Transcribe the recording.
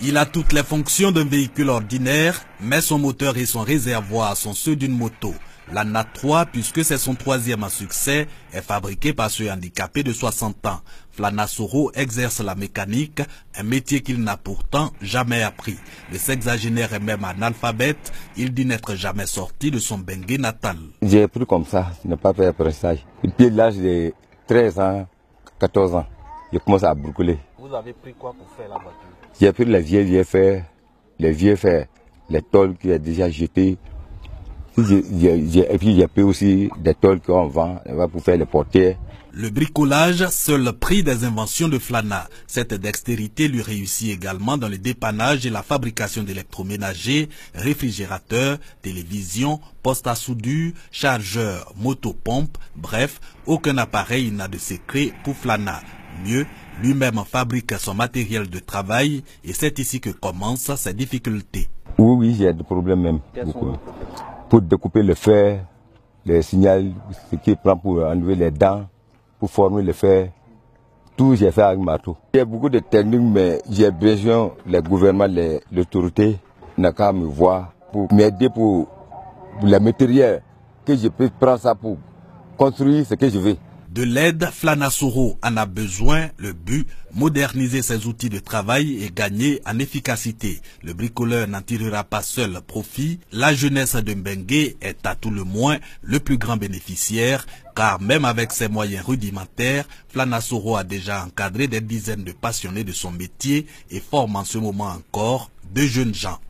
Il a toutes les fonctions d'un véhicule ordinaire, mais son moteur et son réservoir sont ceux d'une moto. La NAT 3, puisque c'est son troisième succès, est fabriqué par ce handicapé de 60 ans. Flana Soro exerce la mécanique, un métier qu'il n'a pourtant jamais appris. Le sexagénaire est même analphabète, il dit n'être jamais sorti de son bengue natal. J'ai appris comme ça, ne pas faire apprentissage. Depuis l'âge de 13 ans, 14 ans, je commence à brûler. Vous avez pris quoi pour faire la voiture? J'ai pris les vieux vieux fers, les vieux fers, les tôles qui est déjà jeté. Et puis j'ai pris aussi des tôles qu'on vend pour faire les portières. Le bricolage, seul prix des inventions de Flana. Cette dextérité lui réussit également dans le dépannage et la fabrication d'électroménagers, réfrigérateurs, télévisions, postes à soudure, chargeurs, motopompes, bref, aucun appareil n'a de secret pour Flana. Mieux, lui-même fabrique son matériel de travail et c'est ici que commencent ses difficultés. Oui, oui, j'ai des problèmes même. Beaucoup. Pour découper le fer, les signaux, ce qui prend pour enlever les dents, pour former le fer, tout j'ai fait avec marteau. Il y a beaucoup de techniques, mais j'ai besoin, les gouvernements, les autorités, n'a qu'à me voir pour m'aider pour, pour le matériel, que je peux prendre ça pour construire ce que je veux. De l'aide, Flanasoro en a besoin. Le but, moderniser ses outils de travail et gagner en efficacité. Le bricoleur n'en tirera pas seul profit. La jeunesse de Mbengue est à tout le moins le plus grand bénéficiaire, car même avec ses moyens rudimentaires, Flanasoro a déjà encadré des dizaines de passionnés de son métier et forme en ce moment encore de jeunes gens.